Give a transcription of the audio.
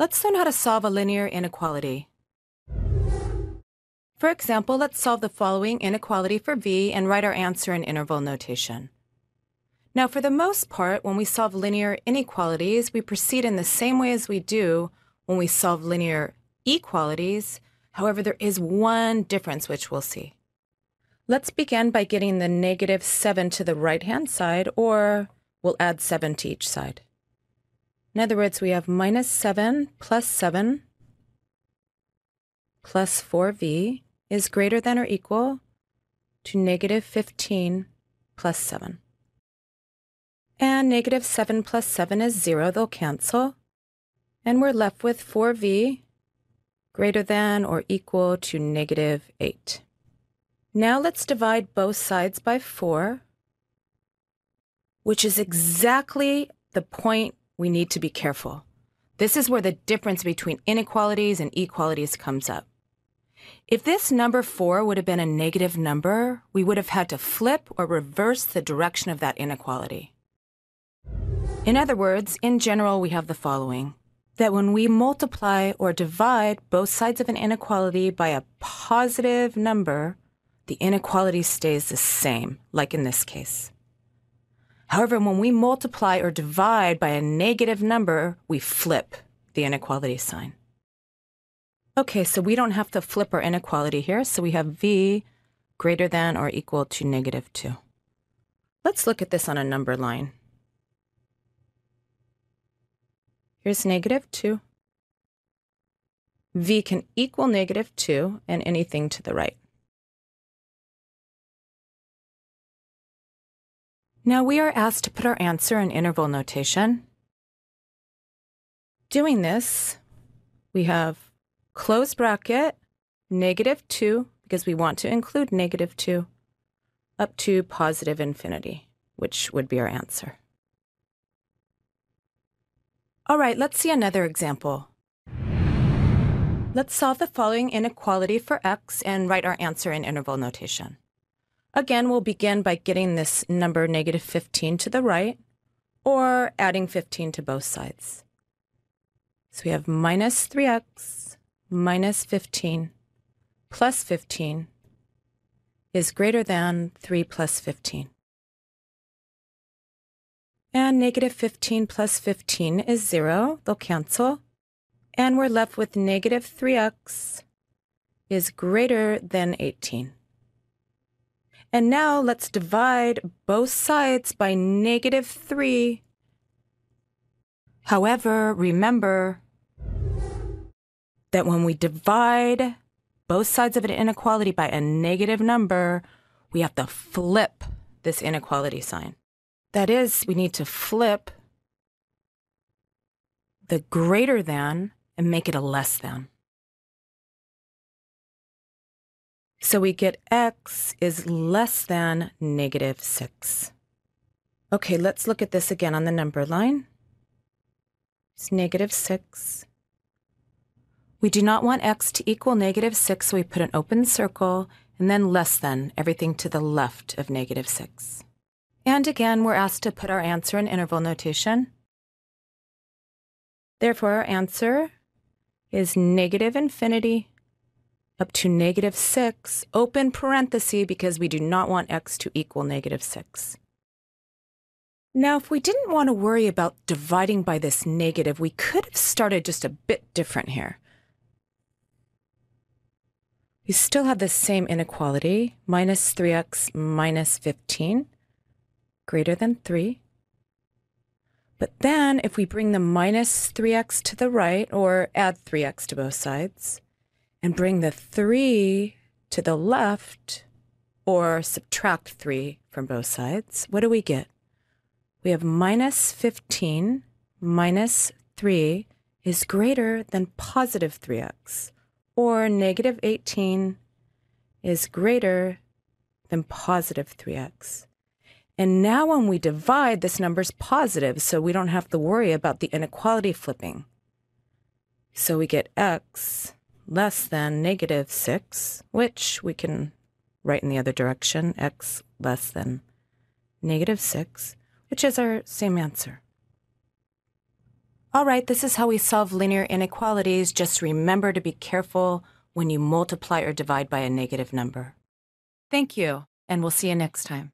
Let's learn how to solve a linear inequality. For example, let's solve the following inequality for v and write our answer in interval notation. Now, for the most part, when we solve linear inequalities, we proceed in the same way as we do when we solve linear equalities. However, there is one difference which we'll see. Let's begin by getting the negative 7 to the right-hand side, or we'll add 7 to each side. In other words, we have minus 7 plus 7 plus 4v is greater than or equal to negative 15 plus 7. And negative 7 plus 7 is 0. They'll cancel. And we're left with 4v greater than or equal to negative 8. Now let's divide both sides by 4, which is exactly the point we need to be careful. This is where the difference between inequalities and equalities comes up. If this number 4 would have been a negative number, we would have had to flip or reverse the direction of that inequality. In other words, in general, we have the following that when we multiply or divide both sides of an inequality by a positive number, the inequality stays the same, like in this case. However, when we multiply or divide by a negative number, we flip the inequality sign. Okay, so we don't have to flip our inequality here, so we have v greater than or equal to negative 2. Let's look at this on a number line. Here's negative 2. v can equal negative 2 and anything to the right. Now we are asked to put our answer in interval notation. Doing this, we have close bracket, negative 2, because we want to include negative 2, up to positive infinity, which would be our answer. All right, let's see another example. Let's solve the following inequality for x and write our answer in interval notation. Again, we'll begin by getting this number negative 15 to the right, or adding 15 to both sides. So we have minus 3x minus 15 plus 15 is greater than 3 plus 15. And negative 15 plus 15 is 0. They'll cancel. And we're left with negative 3x is greater than 18. And now let's divide both sides by negative 3. However, remember that when we divide both sides of an inequality by a negative number, we have to flip this inequality sign. That is, we need to flip the greater than and make it a less than. So we get x is less than negative 6. Okay, let's look at this again on the number line. It's negative 6. We do not want x to equal negative 6, so we put an open circle and then less than, everything to the left of negative 6. And again, we're asked to put our answer in interval notation. Therefore, our answer is negative infinity up to negative 6, open parenthesis because we do not want x to equal negative 6. Now, if we didn't want to worry about dividing by this negative, we could have started just a bit different here. We still have the same inequality, minus 3x minus 15, greater than 3. But then if we bring the minus 3x to the right, or add 3x to both sides, and bring the 3 to the left or subtract 3 from both sides, what do we get? We have minus 15 minus 3 is greater than positive 3x, or negative 18 is greater than positive 3x. And now when we divide, this number is positive, so we don't have to worry about the inequality flipping. So we get x less than negative 6, which we can write in the other direction, x less than negative 6, which is our same answer. All right, this is how we solve linear inequalities. Just remember to be careful when you multiply or divide by a negative number. Thank you, and we'll see you next time.